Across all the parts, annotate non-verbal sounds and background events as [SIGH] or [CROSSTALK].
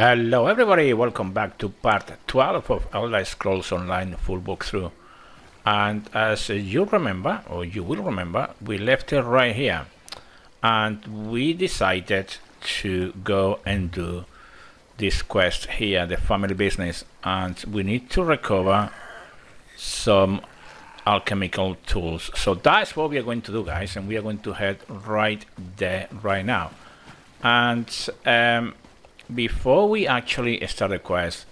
Hello everybody, welcome back to part 12 of Elder Scrolls Online full walkthrough. And as you remember, or you will remember, we left it right here. And we decided to go and do this quest here, the family business. And we need to recover some alchemical tools. So that's what we are going to do, guys. And we are going to head right there right now. And um, before we actually start the quest,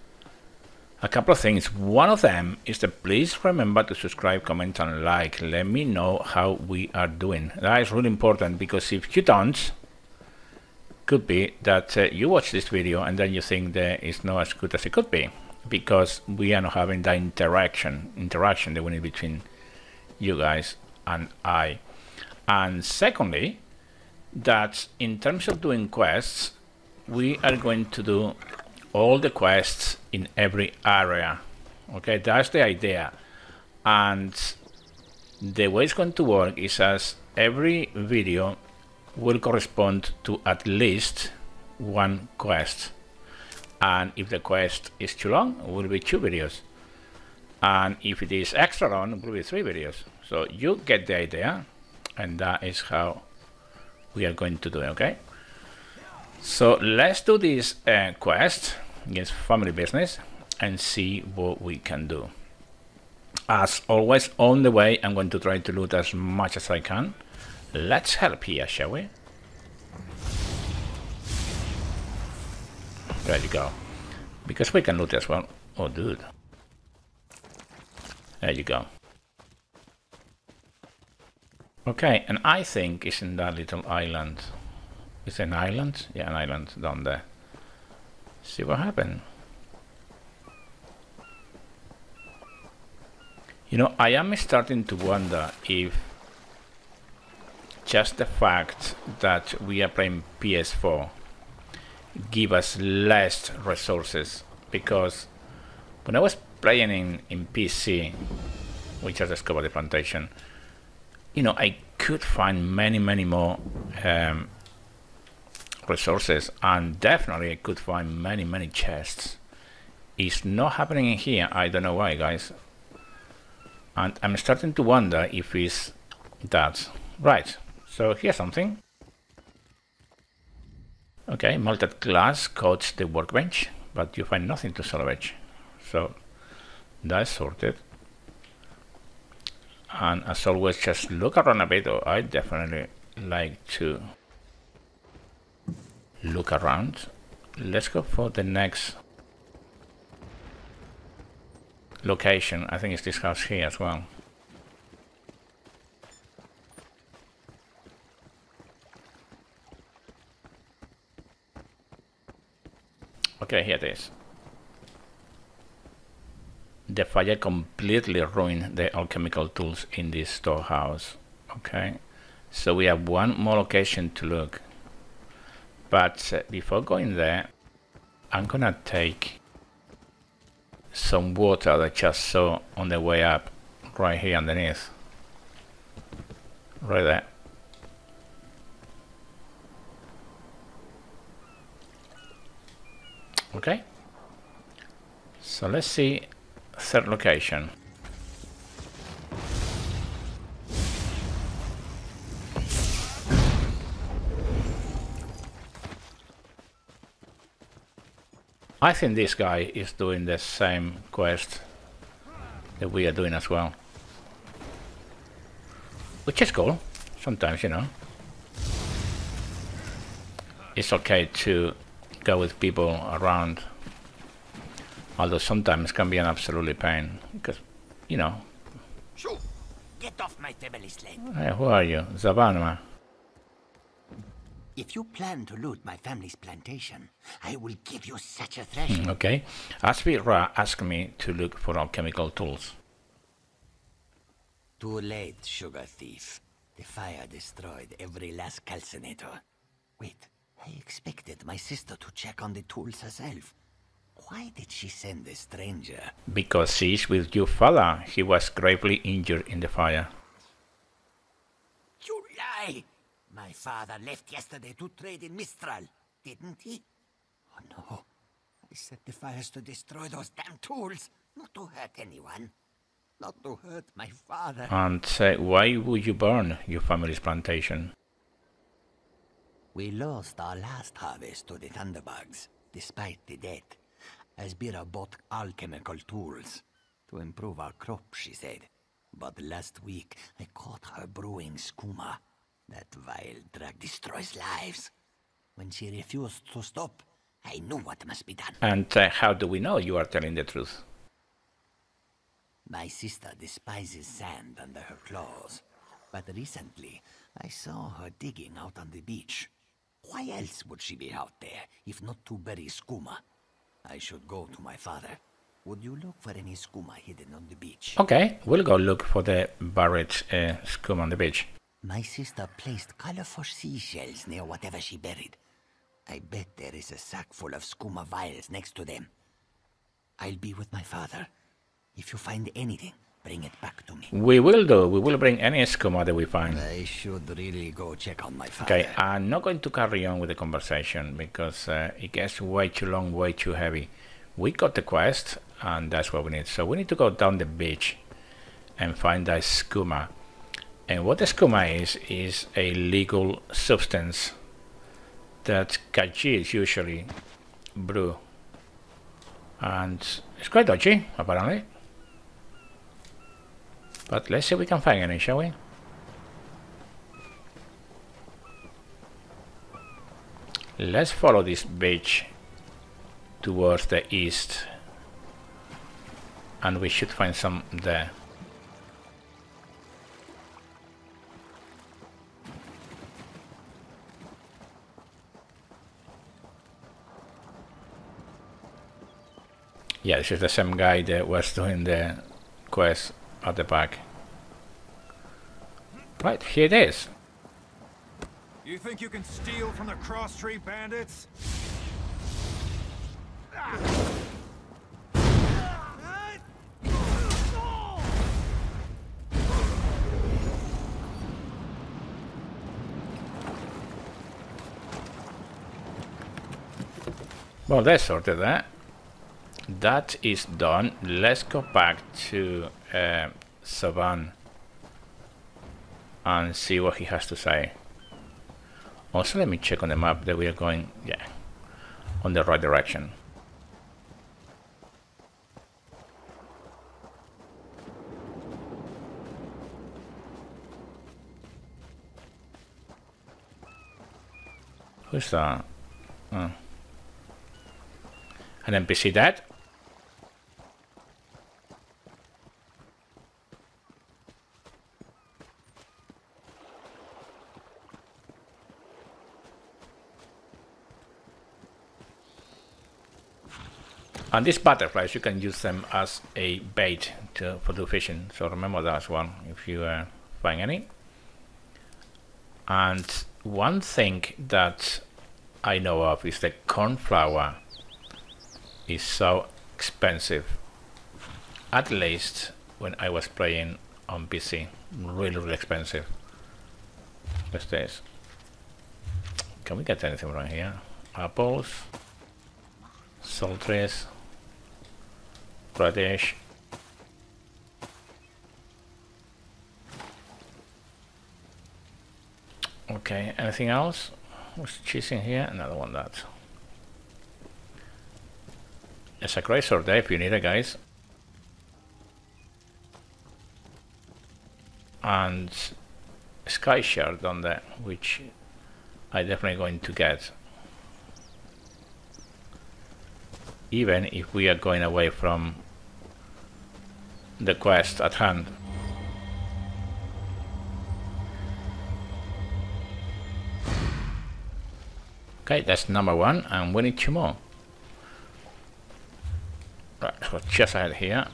a couple of things. One of them is that please remember to subscribe, comment, and like. Let me know how we are doing. That is really important because if you don't, could be that uh, you watch this video and then you think that it's not as good as it could be because we are not having that interaction interaction that we need between you guys and I. And secondly, that in terms of doing quests, we are going to do all the quests in every area okay? That's the idea. And the way it's going to work is as every video will correspond to at least one quest. And if the quest is too long it will be two videos. And if it is extra long it will be three videos. So you get the idea and that is how we are going to do it okay so let's do this uh, quest against family business and see what we can do. As always, on the way, I'm going to try to loot as much as I can. Let's help here, shall we? There you go. Because we can loot as well. Oh, dude. There you go. Okay, and I think it's in that little island. It's an island? Yeah, an island down there. See what happened. You know, I am starting to wonder if just the fact that we are playing PS4 give us less resources because when I was playing in, in PC, which I discovered the plantation, you know, I could find many, many more um, resources and definitely I could find many many chests. It's not happening in here. I don't know why guys. And I'm starting to wonder if it's that. Right. So here's something. Okay melted glass coats the workbench but you find nothing to salvage. So that's sorted. And as always just look around a bit I definitely like to look around. Let's go for the next location. I think it's this house here as well. Okay, here it is. The fire completely ruined the alchemical tools in this storehouse. Okay, so we have one more location to look. But uh, before going there, I'm gonna take some water that I just saw on the way up right here underneath. Right there. Okay. So let's see third location. I think this guy is doing the same quest that we are doing as well. Which is cool. Sometimes, you know. It's okay to go with people around. Although sometimes can be an absolutely pain. Because, you know. Get off my family's land. Hey, who are you? Zabanma. If you plan to loot my family's plantation, I will give you such a thrashing. Mm, okay. Asvi asked me to look for alchemical tools. Too late, sugar thief. The fire destroyed every last calcinator. Wait, I expected my sister to check on the tools herself. Why did she send a stranger? Because she's with your father. He was gravely injured in the fire. You lie! My father left yesterday to trade in Mistral, didn't he? Oh no. I set the fires to destroy those damn tools, not to hurt anyone. Not to hurt my father. And uh, why would you burn your family's plantation? We lost our last harvest to the Thunderbugs, despite the debt. Asbira bought alchemical tools to improve our crop, she said. But last week, I caught her brewing skooma. That vile drug destroys lives. When she refused to stop, I knew what must be done. And uh, how do we know you are telling the truth? My sister despises sand under her claws. But recently, I saw her digging out on the beach. Why else would she be out there, if not to bury skooma? I should go to my father. Would you look for any skooma hidden on the beach? Okay, we'll go look for the buried uh, skooma on the beach. My sister placed colorful seashells near whatever she buried. I bet there is a sack full of skooma vials next to them. I'll be with my father. If you find anything, bring it back to me. We will do. We will bring any skooma that we find. I should really go check on my father. Okay, I'm not going to carry on with the conversation because uh, it gets way too long, way too heavy. We got the quest, and that's what we need. So we need to go down the beach and find that skooma. And what skooma is, is a legal substance that Khajiits usually brew. And it's quite dodgy, apparently. But let's see if we can find any, shall we? Let's follow this beach towards the east. And we should find some there. Yeah, this is the same guy that was doing the quest at the back. Right, here it is. You think you can steal from the Cross Street Bandits? Well, that's sorted that. That is done. Let's go back to uh, Savan and see what he has to say. Also, let me check on the map that we are going, yeah, on the right direction. Who's that? Oh. An NPC dead? And these butterflies, you can use them as a bait to, for the fishing. So remember that as well, if you uh, find any. And one thing that I know of is that cornflower is so expensive. At least when I was playing on PC, really, really expensive. What's this? Can we get anything around here? Apples, salt trees, radish. Okay, anything else? What's cheese in here? Another one that. It's a sword if you need it, guys. And Skyshard on that, which I definitely going to get. Even if we are going away from the quest at hand. Okay, that's number one, and we need two more. Right, so just ahead here.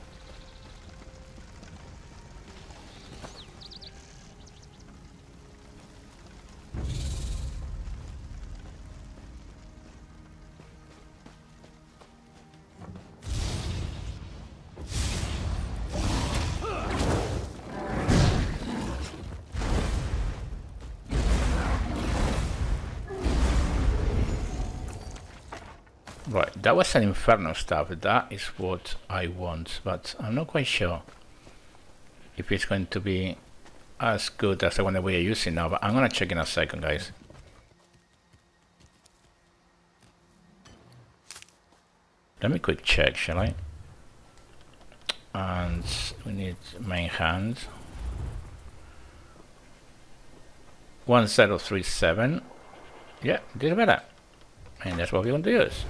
That was an Inferno stuff. That is what I want, but I'm not quite sure if it's going to be as good as the one that we are using now. But I'm gonna check in a second, guys. Let me quick check, shall I? And we need main hand. One set of three seven. Yeah, is better. And that's what we're going to use.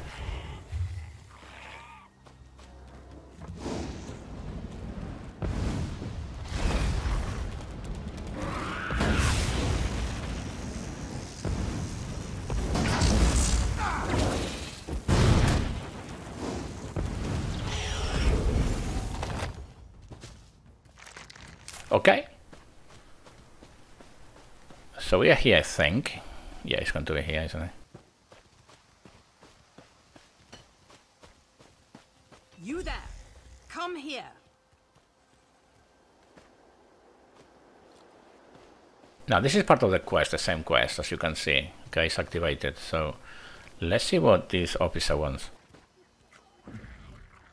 So we are here, I think. Yeah, it's going to be here, isn't it? You there! Come here! Now, this is part of the quest, the same quest, as you can see. Okay, it's activated. So, let's see what this officer wants.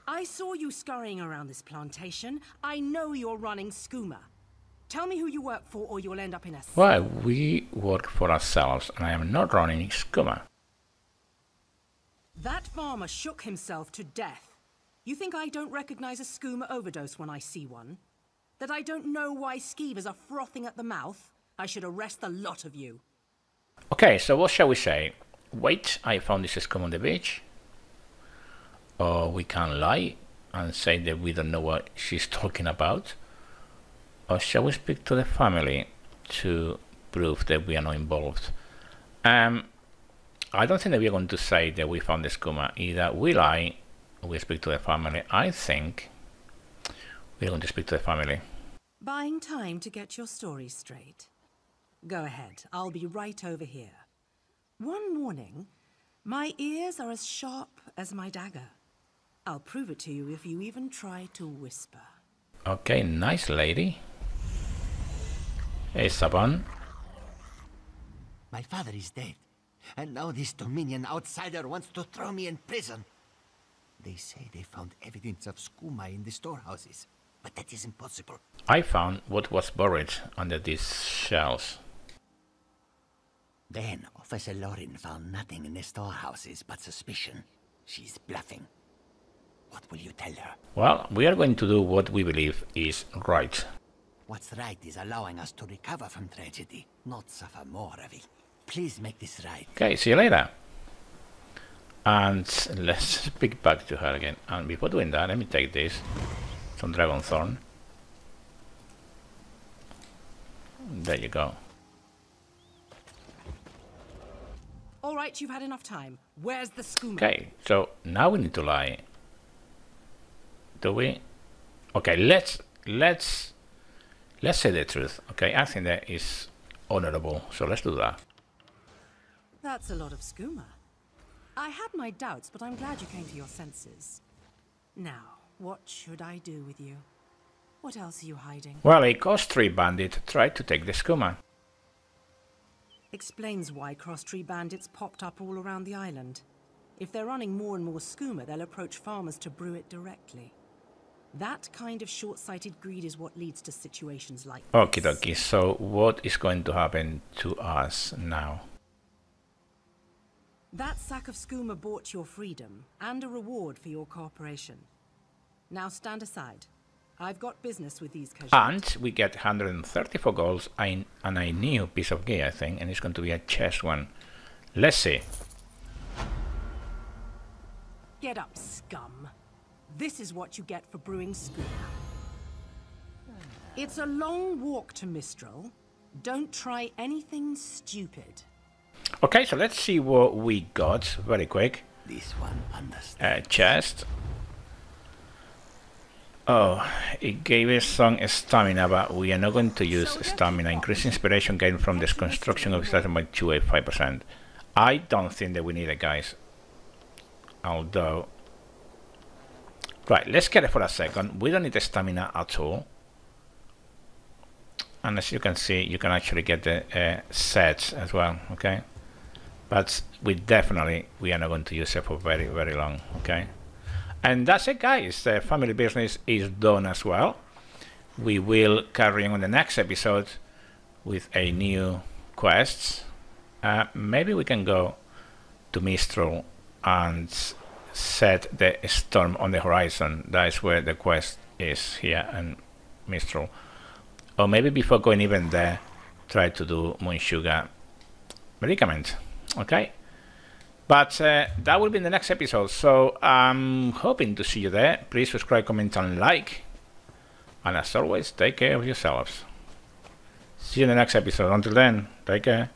I saw you scurrying around this plantation. I know you're running skooma. Tell me who you work for or you'll end up in a... Well, we work for ourselves, and I am not running skooma. That farmer shook himself to death. You think I don't recognize a skooma overdose when I see one? That I don't know why skeevers are frothing at the mouth? I should arrest the lot of you. Okay, so what shall we say? Wait, I found this skooma on the beach. Or we can lie and say that we don't know what she's [LAUGHS] talking about. Or shall we speak to the family to prove that we are not involved? Um, I don't think that we are going to say that we found the skooma. Either we lie or we speak to the family. I think we're going to speak to the family. Buying time to get your story straight. Go ahead, I'll be right over here. One morning, my ears are as sharp as my dagger. I'll prove it to you if you even try to whisper. Okay, nice lady. Hey, Saban. My father is dead. And now this Dominion outsider wants to throw me in prison. They say they found evidence of skooma in the storehouses, but that is impossible. I found what was buried under these shells. Then Officer Lorin found nothing in the storehouses but suspicion. She's bluffing. What will you tell her? Well, we are going to do what we believe is right. What's right is allowing us to recover from tragedy, not suffer more of it. Please make this right. Okay, see you later. And let's [LAUGHS] speak back to her again. And before doing that, let me take this. Some Dragonthorn. There you go. All right, you've had enough time. Where's the skooma? Okay, so now we need to lie. Do we? Okay, let's let's let's say the truth. Okay, I think that is honorable. So let's do that. That's a lot of skooma. I had my doubts, but I'm glad you came to your senses. Now, what should I do with you? What else are you hiding? Well, a Coast Tree bandit tried to take the skooma. Explains why cross-tree bandits popped up all around the island. If they're running more and more skooma, they'll approach farmers to brew it directly. That kind of short-sighted greed is what leads to situations like Okie dokie, so what is going to happen to us now? That sack of skooma bought your freedom and a reward for your cooperation. Now stand aside. I've got business with these casualties. And we get 134 goals and and a new piece of gear, I think, and it's going to be a chest one. Let's see. Get up, scum. This is what you get for brewing skooma. It's a long walk to Mistral. Don't try anything stupid. Okay, so let's see what we got very quick. This one understands. Uh, chest. Oh, it gave us some stamina, but we are not going to use stamina. Increase inspiration gain from this construction of this item by 285%. I don't think that we need it, guys. Although... Right, let's get it for a second. We don't need the stamina at all. And as you can see, you can actually get the uh, sets as well, okay? but we definitely we are not going to use it for very very long okay and that's it guys the family business is done as well we will carry on the next episode with a new quests uh, maybe we can go to Mistral and set the storm on the horizon. That is where the quest is here and Mistral. Or maybe before going even there try to do moon sugar medicament okay? But uh, that will be in the next episode. So i'm hoping to see you there. Please subscribe comment and like. And as always take care of yourselves. See you in the next episode. Until then take care